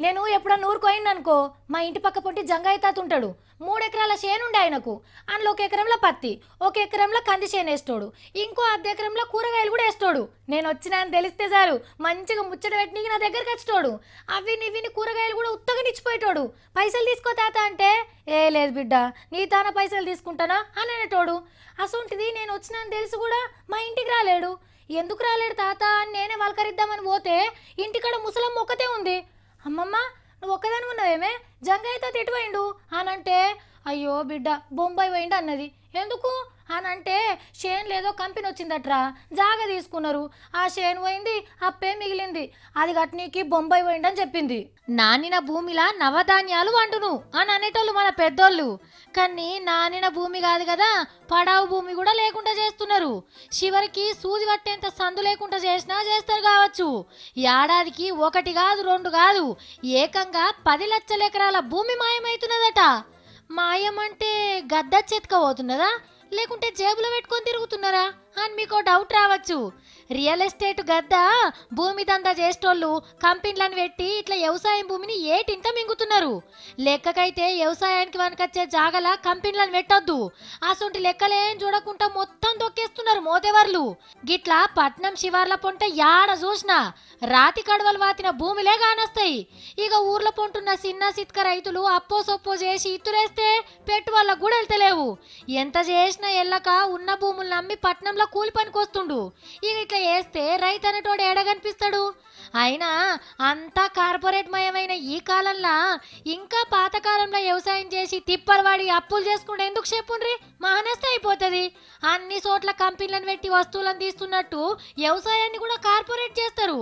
నేను ఎప్పుడన్నా ఊరుకోయిందనుకో మా ఇంటి పక్క పొంటి జంగాయి తాత ఉంటాడు. మూడు ఎకరాల చేనుండే ఆయనకు. అందులో ఒక ఎకరంలో పత్తి ఒక ఎకరంలో కంది చేను వేస్తాడు. ఇంకో అర్ధ ఎకరంలో కూరగాయలు కూడా వేస్తాడు. నేను వచ్చినా అని తెలిస్తే చాలు మంచిగా ముచ్చట పెట్టినీకి నా దగ్గరికి వచ్చాడు అవి నివిని కూరగాయలు కూడా ఉత్తగా నిచ్చిపోయేటోడు. పైసలు తీసుకో తాత అంటే ఏ లేదు బిడ్డ నీ తాన పైసలు తీసుకుంటానా? అని అనేటోడు. అసొంటిది నేను వచ్చినా అని తెలిసి కూడా మా ఇంటికి రాలేడు. ఎందుకు రాలేడు తాత? అని నేనే వలకరిద్దామని పోతే ఇంటికాడ ముసలమ్మ ఒక్కతే ఉంది. అమ్మమ్మ నువ్వు ఒక్కదాని ఉన్నావేమే? జంగయ్యతో తిట్టుపోయిండు అనంటే అయ్యో బిడ్డ బొంబాయి పోయిండు అన్నది. ఎందుకు? అనంటే షేన్ లేదో కంపెనీ వచ్చిందట్రా. జాగ తీసుకున్నారు. ఆ షేన్ పోయింది అప్పే మిగిలింది. అది గట్నీకి బొంబాయి పోయిండని చెప్పింది. నానిన భూమిలా నవధాన్యాలు వండును అని అనేటోళ్ళు మన పెద్దోళ్ళు. కానీ నానిన భూమి కాదు కదా పడావు భూమి కూడా లేకుండా చేస్తున్నారు. చివరికి సూది పట్టేంత సందు లేకుండా చేసినా చేస్తారు కావచ్చు. ఏడాదికి ఒకటి కాదు రెండు కాదు ఏకంగా పది లక్షల ఎకరాల భూమి మాయమవుతున్నదట మాయమంటే గద్ద చెతకపోతున్నదా లేకుంటే జేబులో పెట్టుకొని తిరుగుతున్నారా? అని మీకు డౌట్ రావచ్చు. రియల్ ఎస్టేట్ గద్ద భూమి దందా చేసేటోళ్ళు కంపెనీలను పెట్టి ఇట్లా వ్యవసాయం భూమిని ఏటింత మింగుతున్నారు? లెక్కకైతే వ్యవసాయానికి వనకొచ్చే జాగల కంపెనీలను పెట్టొద్దు. అసొంటి లెక్కలేం చూడకుండా మొత్తం దొక్కేస్తున్నారు మోదేవర్లు గిట్లా పట్నం శివార్ల పొంట యాడ చూసినా రాతి కడవలు వాతిన భూమిలే కానొస్తాయి ఇక ఊర్ల పొంటున్న చిన్న సిత్క రైతులు అప్పో సొప్పో చేసి ఇత్తులేస్తే పెట్టుబడులకు కూడా వెళ్తలేవు ఎంత చేసినా ఎల్లక ఉన్న భూములు నమ్మి పట్నంలో కూలి పనికొస్తుండు ఇక ఇట్లా వేస్తే రైతు అనేటోడు ఏడగనిపిస్తాడు. అయినా అంతా కార్పొరేట్ మయమైన ఈ కాలంలో ఇంకా పాతకాలంలో వ్యవసాయం చేసి తిప్పలు వాడి అప్పులు చేసుకుంటే ఎందుకు చెప్పుండ్రి? మానేస్తే అయిపోతుంది. అన్ని చోట్ల కంపెనీలను పెట్టి వస్తువులను తీస్తున్నట్టు వ్యవసాయాన్ని కూడా కార్పొరేట్ చేస్తారు.